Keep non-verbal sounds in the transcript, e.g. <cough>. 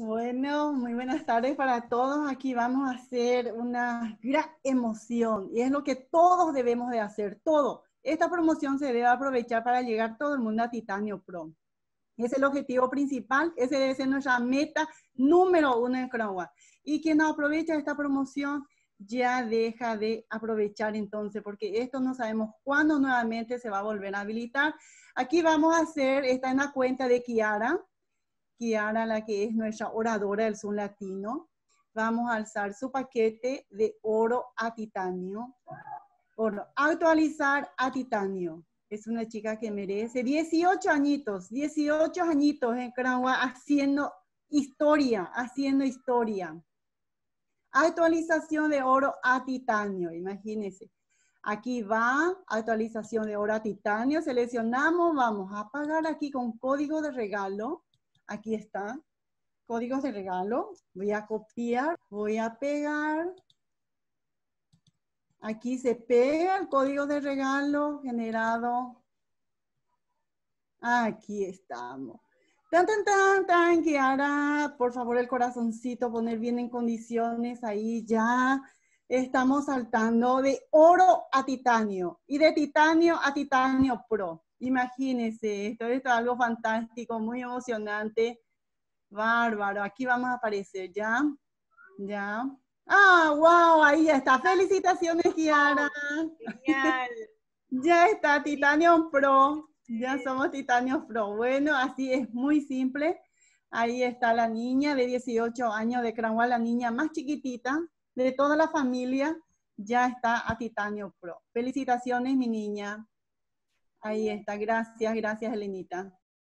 Bueno, muy buenas tardes para todos. Aquí vamos a hacer una gran emoción y es lo que todos debemos de hacer, todo. Esta promoción se debe aprovechar para llegar todo el mundo a Titanio Pro. Es el objetivo principal, ese debe ser nuestra meta número uno en Crown Y quien no aprovecha esta promoción ya deja de aprovechar entonces, porque esto no sabemos cuándo nuevamente se va a volver a habilitar. Aquí vamos a hacer, está en la cuenta de Kiara, Kiara, la que es nuestra oradora del Zoom Latino. Vamos a alzar su paquete de oro a titanio. Oro, actualizar a titanio. Es una chica que merece 18 añitos, 18 añitos en Cranwa haciendo historia, haciendo historia. Actualización de oro a titanio, imagínense. Aquí va, actualización de oro a titanio. Seleccionamos, vamos a pagar aquí con código de regalo. Aquí está. Códigos de regalo. Voy a copiar, voy a pegar. Aquí se pega el código de regalo generado. Aquí estamos. Tan, tan, tan, tan, que ahora, por favor, el corazoncito, poner bien en condiciones ahí ya. Estamos saltando de oro a titanio y de titanio a titanio pro. Imagínense, esto es algo fantástico, muy emocionante. Bárbaro, aquí vamos a aparecer, ¿ya? ¿Ya? ¡Ah, wow! Ahí ya está. Felicitaciones, Kiara. Genial. <laughs> ya está, Titanium Pro. Ya somos Titanium Pro. Bueno, así es muy simple. Ahí está la niña de 18 años de Cranwell, la niña más chiquitita de toda la familia. Ya está a Titanio Pro. Felicitaciones, mi niña. Ahí está, gracias, gracias Elenita.